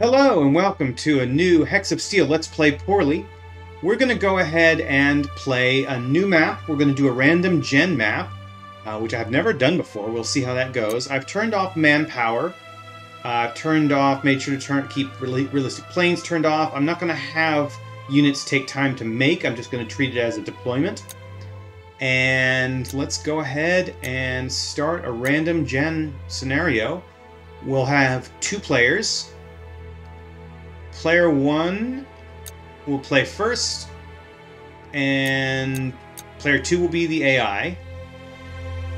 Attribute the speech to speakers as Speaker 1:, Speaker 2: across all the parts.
Speaker 1: Hello and welcome to a new Hex of Steel Let's Play Poorly. We're going to go ahead and play a new map. We're going to do a random gen map, uh, which I've never done before. We'll see how that goes. I've turned off manpower. I've uh, turned off, made sure to turn keep realistic planes turned off. I'm not going to have units take time to make. I'm just going to treat it as a deployment. And let's go ahead and start a random gen scenario. We'll have two players. Player one will play first, and player two will be the AI.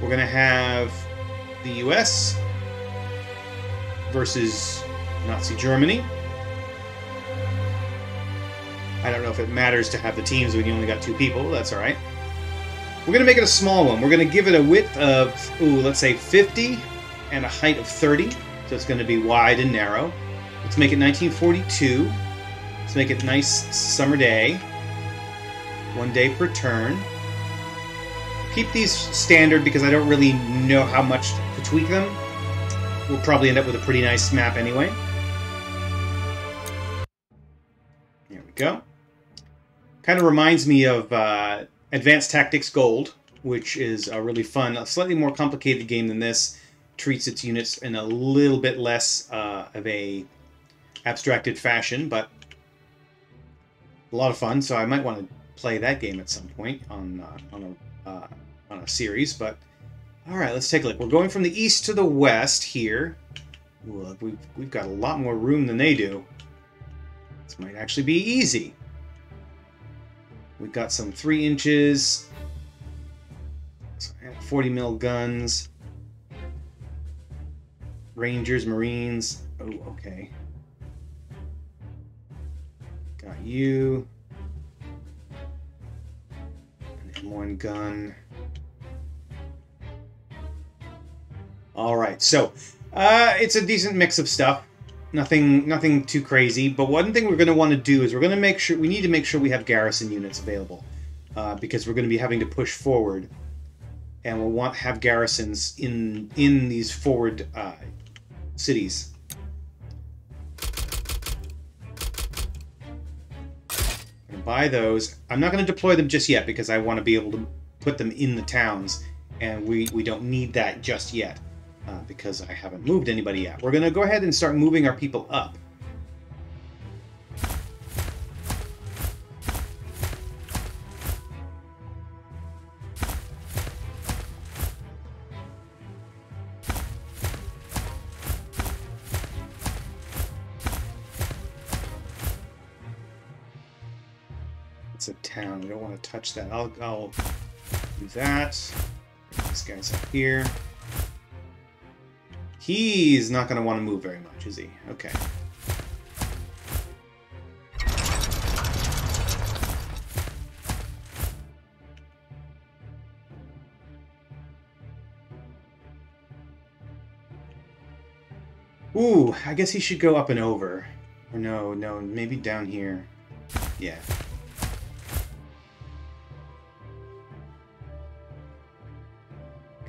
Speaker 1: We're going to have the US versus Nazi Germany. I don't know if it matters to have the teams when you only got two people. That's all right. We're going to make it a small one. We're going to give it a width of, ooh, let's say 50 and a height of 30. So it's going to be wide and narrow. Let's make it 1942. Let's make it nice summer day. One day per turn. Keep these standard because I don't really know how much to tweak them. We'll probably end up with a pretty nice map anyway. There we go. Kind of reminds me of uh, Advanced Tactics Gold, which is a really fun, a slightly more complicated game than this. Treats its units in a little bit less uh, of a abstracted fashion, but a lot of fun. So I might want to play that game at some point on uh, on a uh, on a series. But all right, let's take a look. We're going from the east to the west here. We've we've got a lot more room than they do. This might actually be easy. We've got some three inches, 40 mil guns, Rangers, Marines. Oh, okay. You. M1 gun. All right, so uh, it's a decent mix of stuff. Nothing, nothing too crazy. But one thing we're going to want to do is we're going to make sure we need to make sure we have garrison units available uh, because we're going to be having to push forward, and we'll want have garrisons in in these forward uh, cities. Buy those. I'm not going to deploy them just yet because I want to be able to put them in the towns, and we, we don't need that just yet uh, because I haven't moved anybody yet. We're going to go ahead and start moving our people up. Touch that. I'll, I'll do that. This guy's up here. He's not going to want to move very much, is he? Okay. Ooh, I guess he should go up and over. Or no, no, maybe down here. Yeah.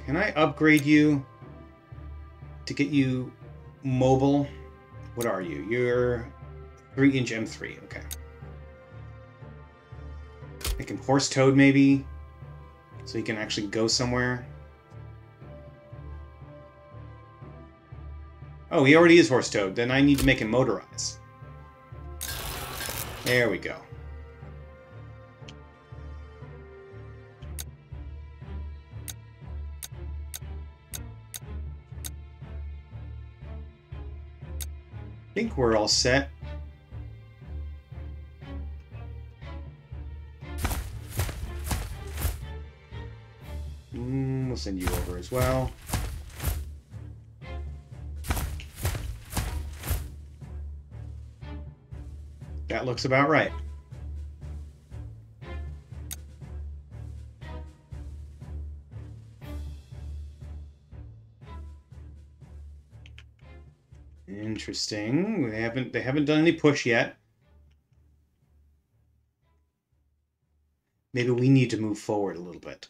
Speaker 1: Can I upgrade you to get you mobile? What are you? You're 3-inch M3. Okay. Make him horse-towed, maybe? So he can actually go somewhere? Oh, he already is horse-towed. Then I need to make him motorized. There we go. We're all set. Mm, we'll send you over as well. That looks about right. Interesting. They haven't they haven't done any push yet. Maybe we need to move forward a little bit.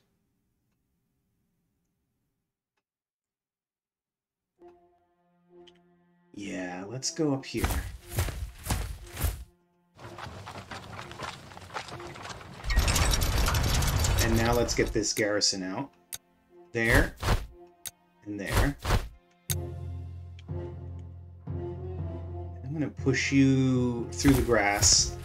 Speaker 1: Yeah, let's go up here. And now let's get this garrison out. There. And there. I'm gonna push you through the grass.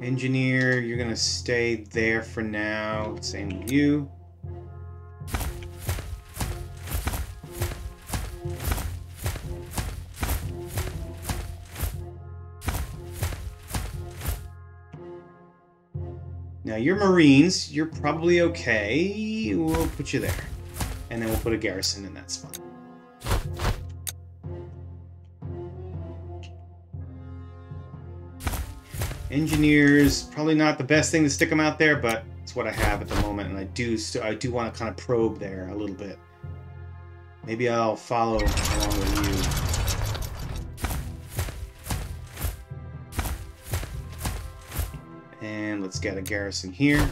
Speaker 1: Engineer, you're gonna stay there for now. Same with you. Now, you're Marines. You're probably okay. We'll put you there. And then we'll put a garrison in that spot. Engineers, probably not the best thing to stick them out there, but it's what I have at the moment, and I do I do want to kind of probe there a little bit. Maybe I'll follow along with let's get a garrison here.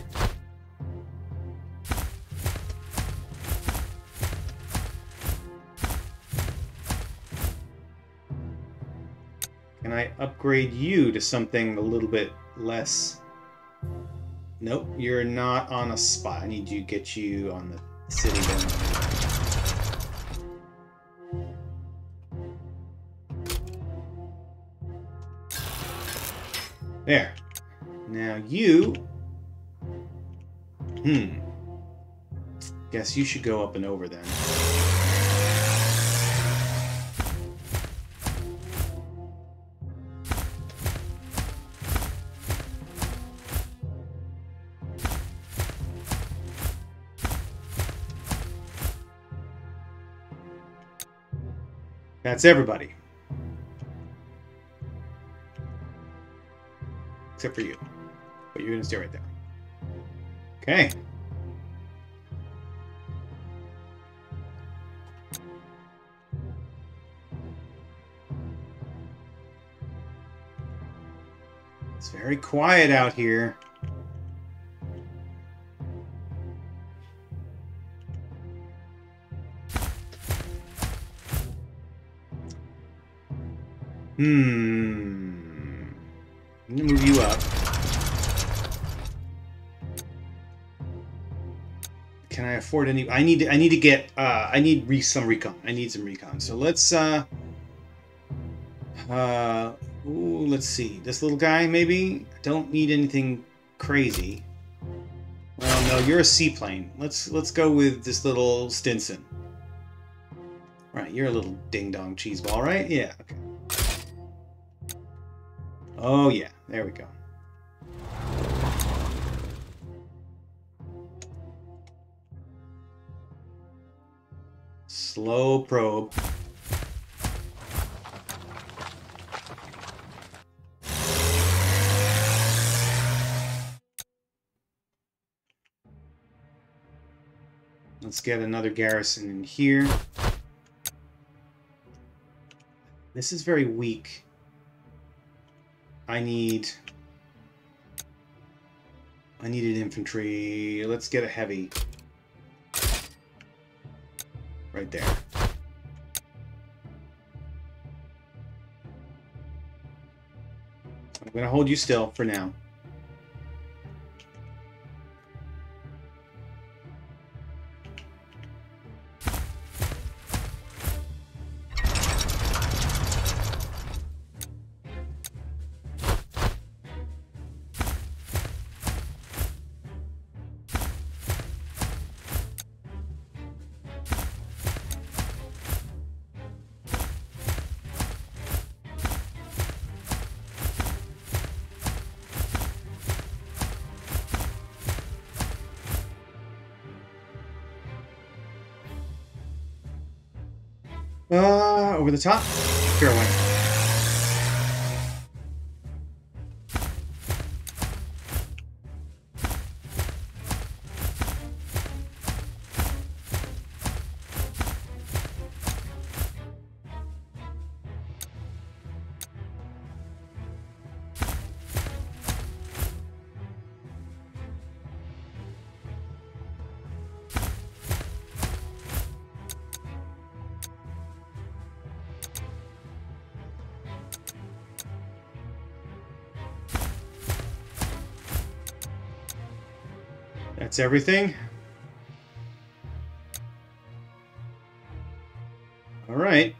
Speaker 1: Can I upgrade you to something a little bit less? Nope, you're not on a spot. I need to get you on the city There. Now you... Hmm. Guess you should go up and over then. That's everybody. Except for you. You're to stay right there. Okay. It's very quiet out here. Hmm. Afford any? I need. To, I need to get. Uh, I need re some recon. I need some recon. So let's. Uh. Uh. Ooh, let's see. This little guy, maybe. Don't need anything crazy. Well, no, you're a seaplane. Let's let's go with this little Stinson. Right, you're a little ding dong cheese ball, right? Yeah. Okay. Oh, yeah. There we go. Slow probe. Let's get another garrison in here. This is very weak. I need... I needed infantry. Let's get a heavy. Right there. I'm going to hold you still for now. Uh, over the top? Why That's everything. All right.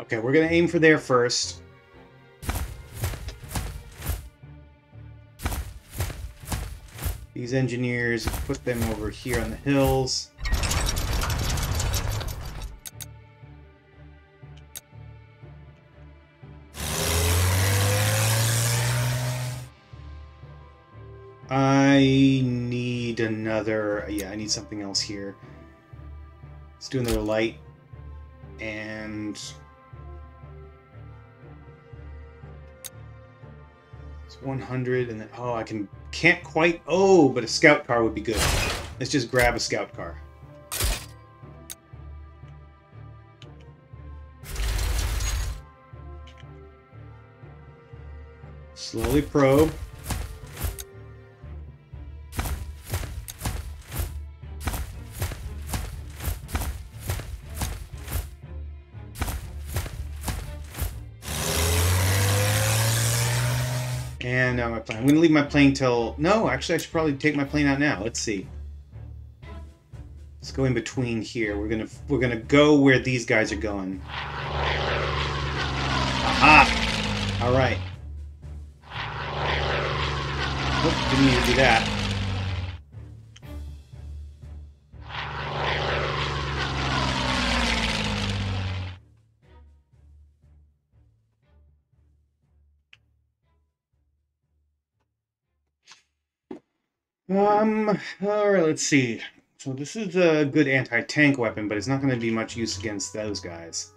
Speaker 1: Okay, we're going to aim for there first. These engineers, put them over here on the hills. I need another... Yeah, I need something else here. Let's do another light. And... It's 100, and then... Oh, I can... Can't quite... Oh, but a scout car would be good. Let's just grab a scout car. Slowly probe. I'm to leave my plane till... No, actually, I should probably take my plane out now. Let's see. Let's go in between here. We're gonna we're gonna go where these guys are going. Aha! All right. Oh, didn't need to do that. Um, alright, let's see. So this is a good anti-tank weapon, but it's not going to be much use against those guys.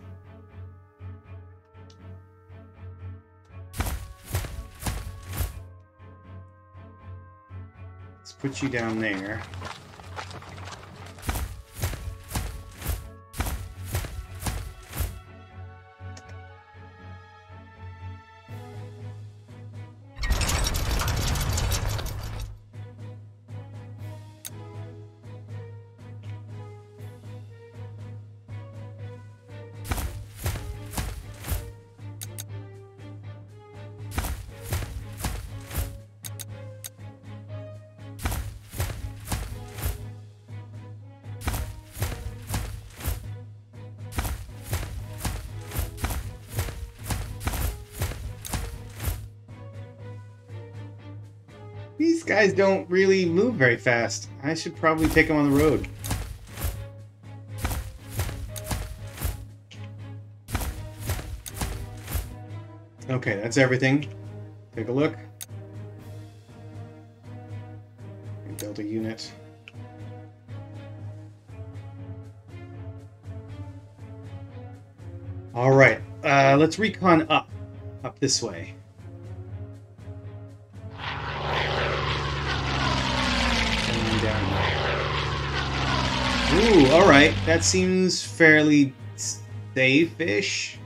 Speaker 1: Let's put you down there. These guys don't really move very fast. I should probably take them on the road. Okay, that's everything. Take a look. Build a unit. All right, uh, let's recon up, up this way. All right, that seems fairly safe-ish.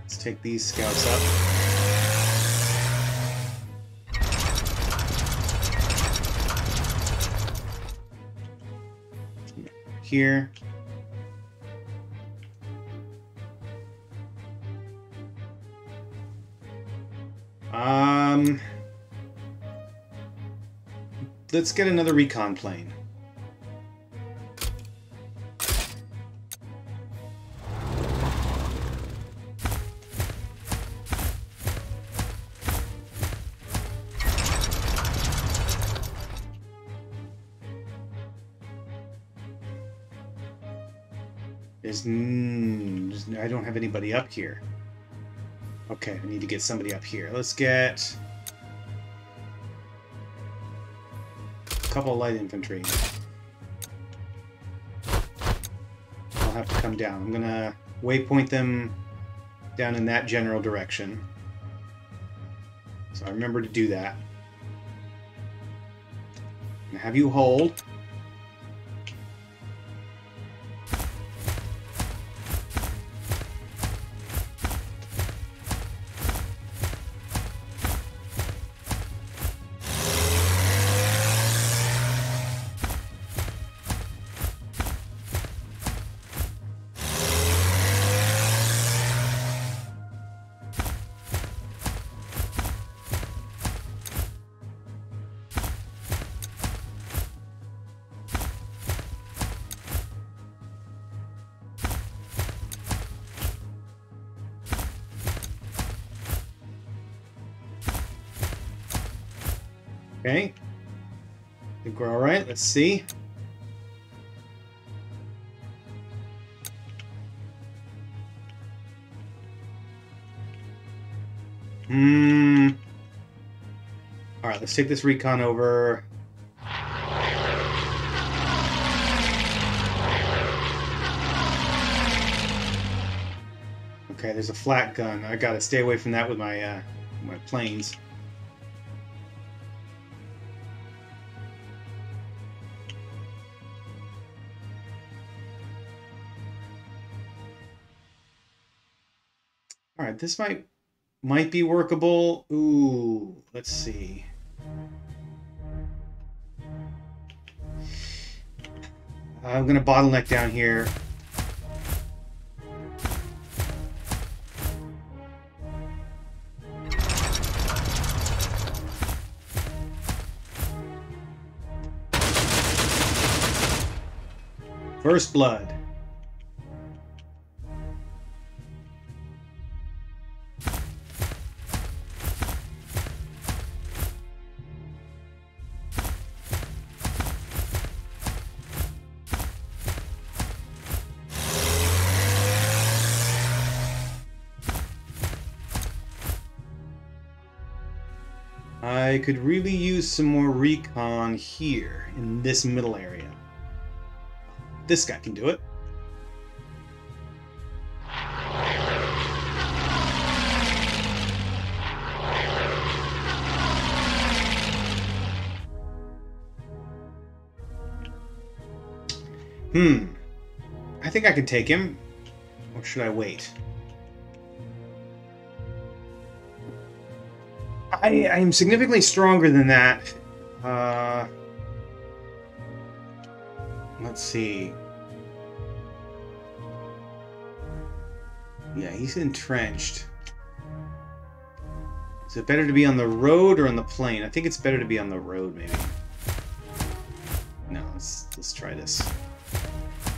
Speaker 1: Let's take these scouts up. Here. Let's get another recon plane. Mm, I don't have anybody up here. Okay, I need to get somebody up here. Let's get couple light infantry. I'll have to come down. I'm gonna waypoint them down in that general direction. So I remember to do that. Have you hold. Okay. Think we're all right. Let's see. Hmm. All right, let's take this recon over. Okay, there's a flak gun. I gotta stay away from that with my uh, my planes. This might might be workable. Ooh, let's see. I'm gonna bottleneck down here. First blood. Could really use some more recon here in this middle area. This guy can do it. Hmm. I think I can take him. Or should I wait? I, I'm significantly stronger than that. Uh, let's see. Yeah, he's entrenched. Is it better to be on the road or on the plain? I think it's better to be on the road, maybe. No, let's let's try this.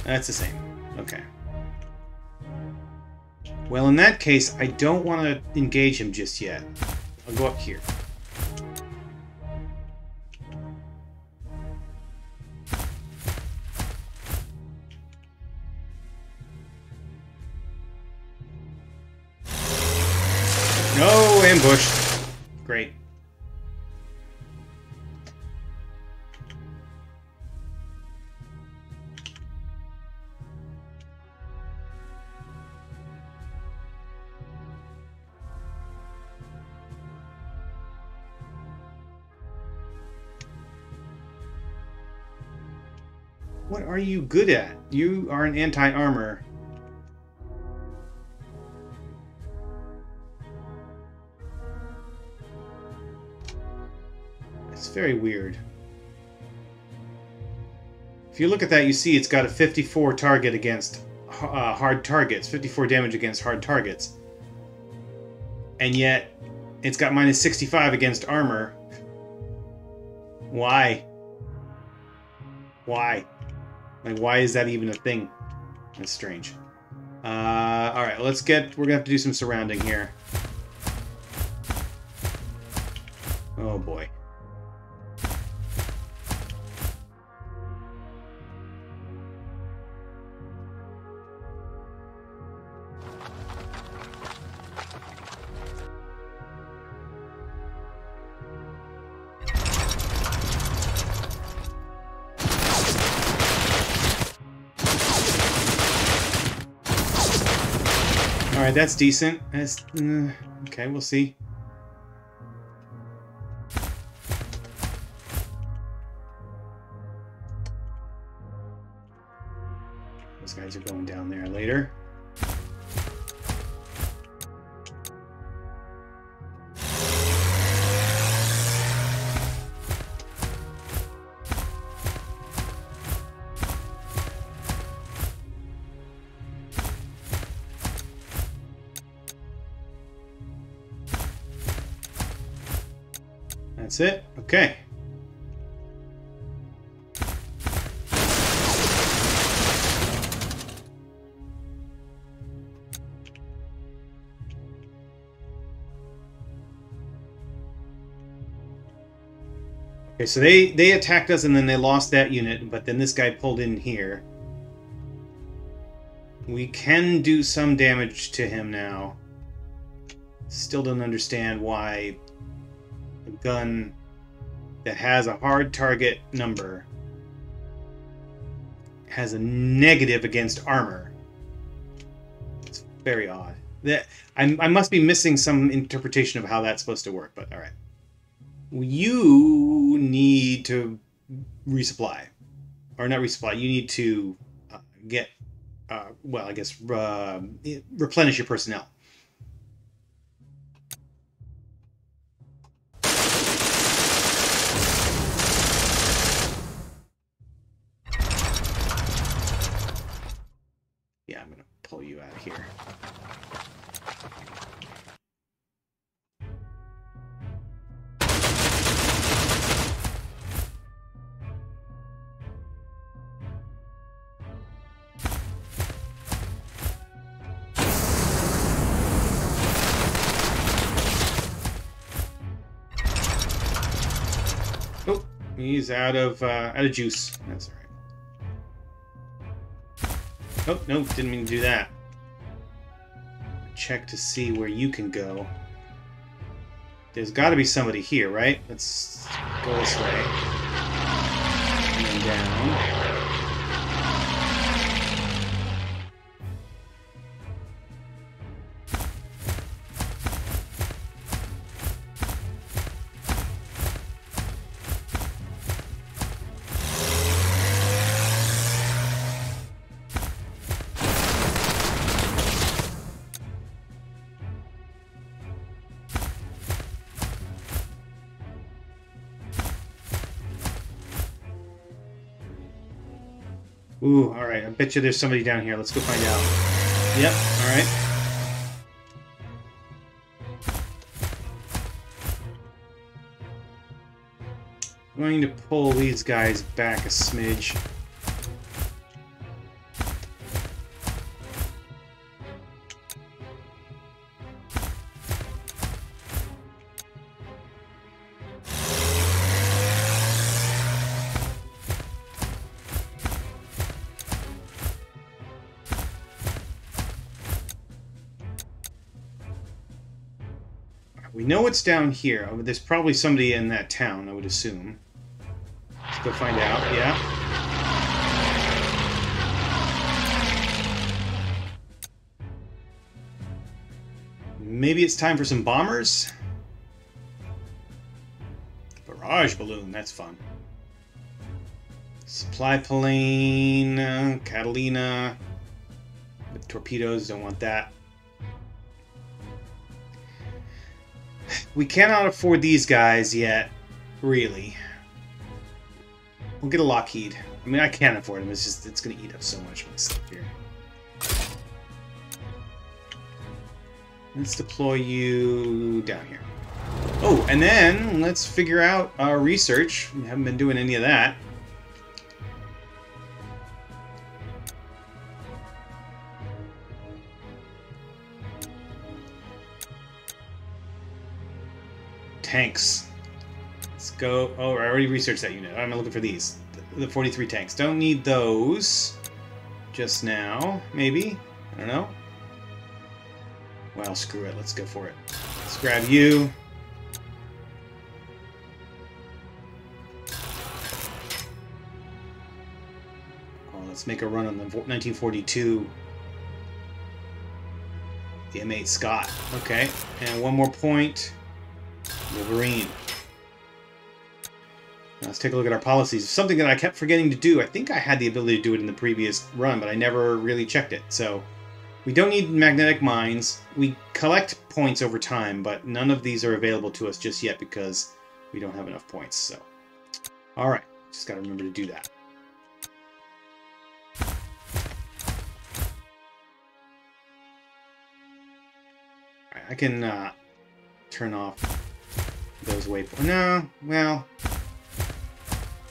Speaker 1: That's the same. Okay. Well, in that case, I don't want to engage him just yet. I'll go up here. No ambush. Are you good at? You are an anti-armor. It's very weird. If you look at that, you see it's got a 54 target against uh, hard targets, 54 damage against hard targets. And yet, it's got minus 65 against armor. Why? Why? Like, why is that even a thing? That's strange. Uh, alright, let's get... We're gonna have to do some surrounding here. Oh, boy. That's decent. That's, uh, okay, we'll see. That's it? Okay. Okay, so they, they attacked us and then they lost that unit, but then this guy pulled in here. We can do some damage to him now. Still don't understand why gun that has a hard target number has a negative against armor. It's very odd. That I, I must be missing some interpretation of how that's supposed to work, but all right. You need to resupply, or not resupply. You need to uh, get, uh, well, I guess, uh, replenish your personnel. Pull you out of here. He's out of uh, out of juice. That's all right. Oh no, didn't mean to do that. Check to see where you can go. There's got to be somebody here, right? Let's go this way. And then down. Bet you there's somebody down here. Let's go find out. Yep, alright. I'm going to pull these guys back a smidge. It's down here. There's probably somebody in that town, I would assume. Let's go find out. Yeah. Maybe it's time for some bombers? Barrage balloon, that's fun. Supply plane, uh, Catalina. With torpedoes, don't want that. We cannot afford these guys yet, really. We'll get a Lockheed. I mean, I can't afford them. It's just it's going to eat up so much of my stuff here. Let's deploy you down here. Oh, and then let's figure out our research. We haven't been doing any of that. Tanks. Let's go. Oh, I already researched that unit. I'm looking for these. The 43 tanks. Don't need those just now. Maybe. I don't know. Well, screw it. Let's go for it. Let's grab you. Oh, let's make a run on the 1942 the M8 Scott. Okay, and one more point. Wolverine. Now let's take a look at our policies. Something that I kept forgetting to do. I think I had the ability to do it in the previous run, but I never really checked it. So we don't need magnetic mines. We collect points over time, but none of these are available to us just yet because we don't have enough points. So, all right, just got to remember to do that. I can uh, turn off those waypoints. No, well.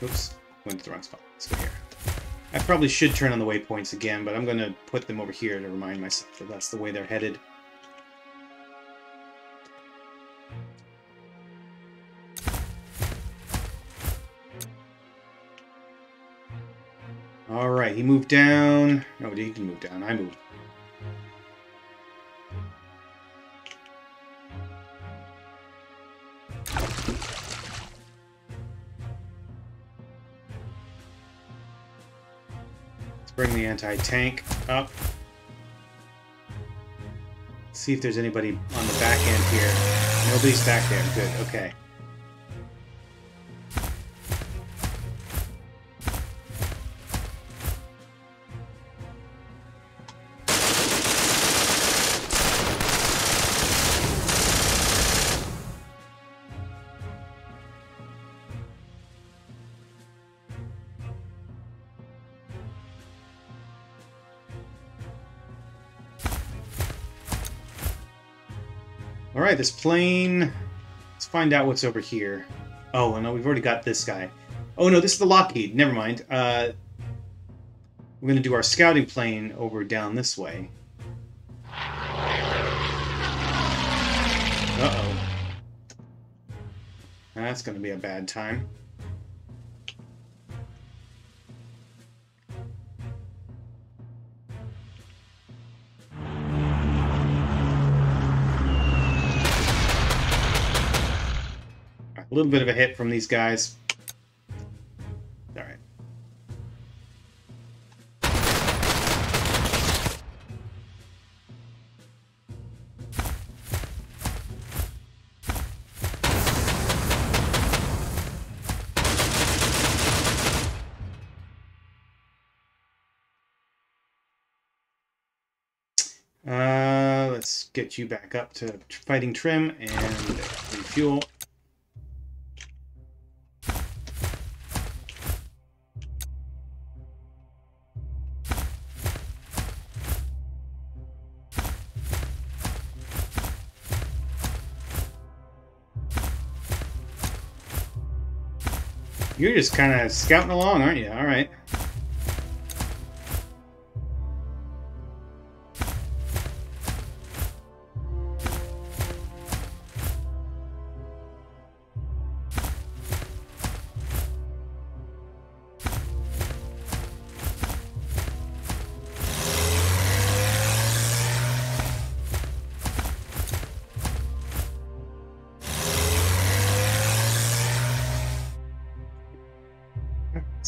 Speaker 1: Oops, went to the wrong spot. Let's go here. I probably should turn on the waypoints again, but I'm going to put them over here to remind myself that that's the way they're headed. Alright, he moved down. No, he didn't move down. I moved anti-tank up. see if there's anybody on the back end here. Nobody's back there. Good, okay. All right, this plane. Let's find out what's over here. Oh, no, we've already got this guy. Oh, no, this is the Lockheed. Never mind. Uh, we're going to do our scouting plane over down this way. Uh-oh. That's going to be a bad time. A little bit of a hit from these guys. All right. Uh, let's get you back up to fighting trim and refuel. You're just kind of scouting along, aren't you? All right.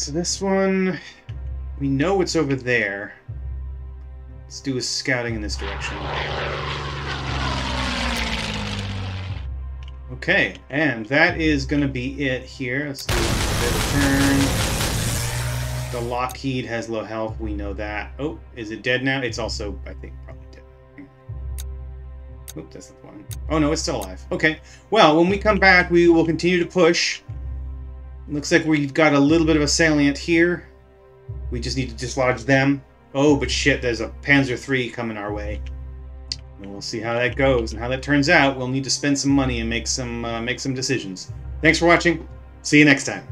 Speaker 1: So this one, we know it's over there. Let's do a scouting in this direction. Okay, and that is going to be it here. Let's do a bit of turn. The Lockheed has low health, we know that. Oh, is it dead now? It's also, I think, probably dead. Oop, that's the one. Oh no, it's still alive. Okay, well, when we come back, we will continue to push. Looks like we've got a little bit of a salient here. We just need to dislodge them. Oh, but shit, there's a Panzer III coming our way. We'll see how that goes and how that turns out. We'll need to spend some money and make some uh, make some decisions. Thanks for watching. See you next time.